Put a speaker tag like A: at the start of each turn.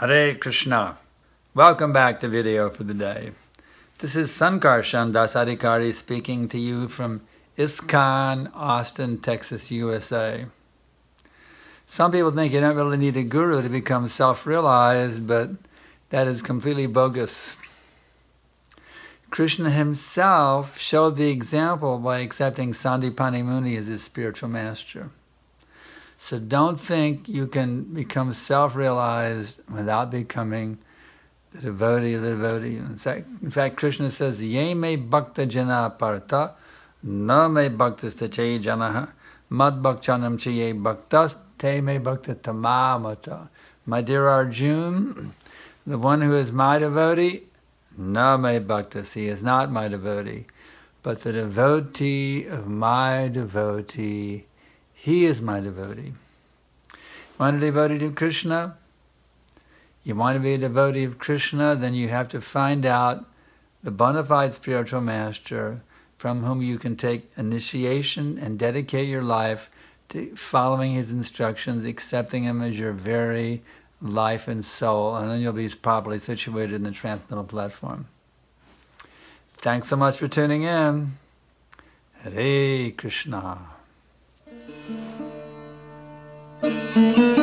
A: Hare Krishna. Welcome back to video for the day. This is Sankarshan Das Adhikari speaking to you from ISKCON, Austin, Texas, USA. Some people think you don't really need a guru to become self-realized, but that is completely bogus. Krishna himself showed the example by accepting Sandipani Muni as his spiritual master. So don't think you can become self-realized without becoming the devotee of the devotee. In fact, in fact Krishna says, Ye me bhakta jana parta, na me bhaktas tache janaha, mad bhakchanam chiye bhaktas, te me bhakta tamamata. My dear Arjun, the one who is my devotee, na me bhaktas, he is not my devotee, but the devotee of my devotee he is my devotee. Want a devotee to Krishna? You want to be a devotee of Krishna, then you have to find out the bona fide spiritual master from whom you can take initiation and dedicate your life to following his instructions, accepting him as your very life and soul, and then you'll be properly situated in the transcendental platform. Thanks so much for tuning in. Hare Krishna. Thank you.